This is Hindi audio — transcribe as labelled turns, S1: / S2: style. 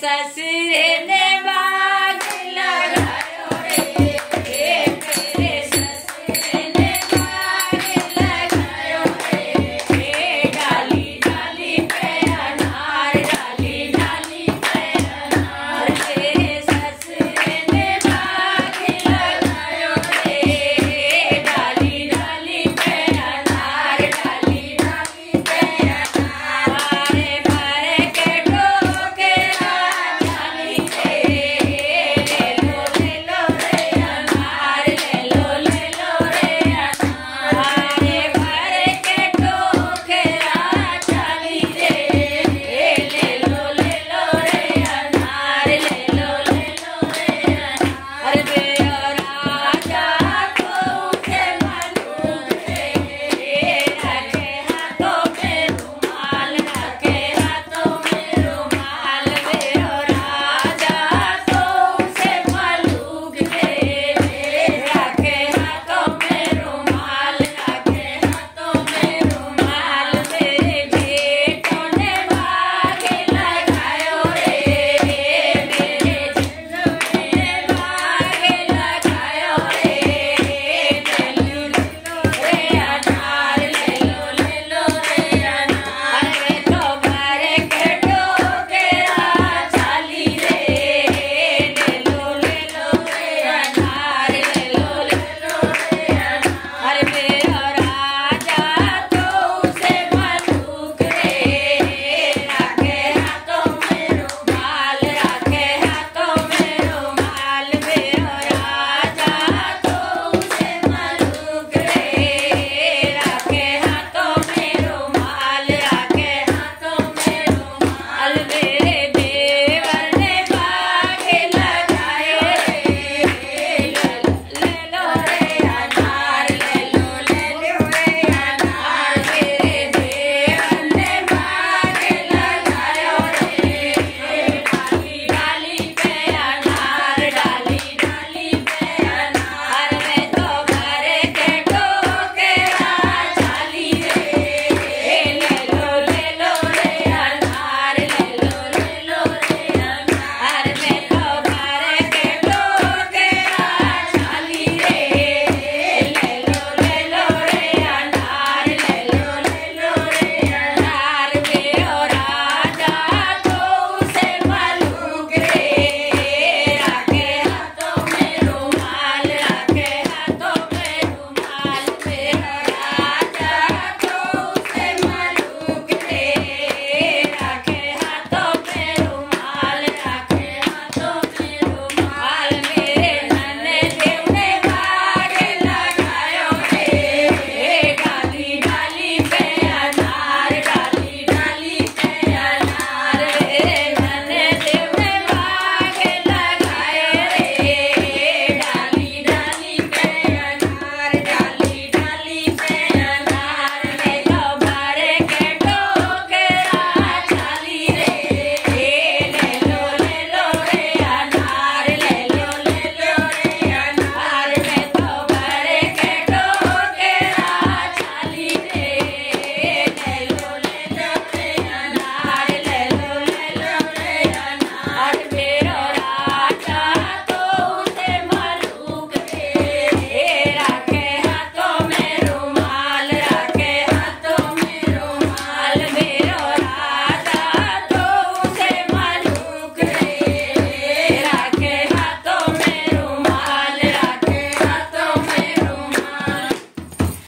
S1: सस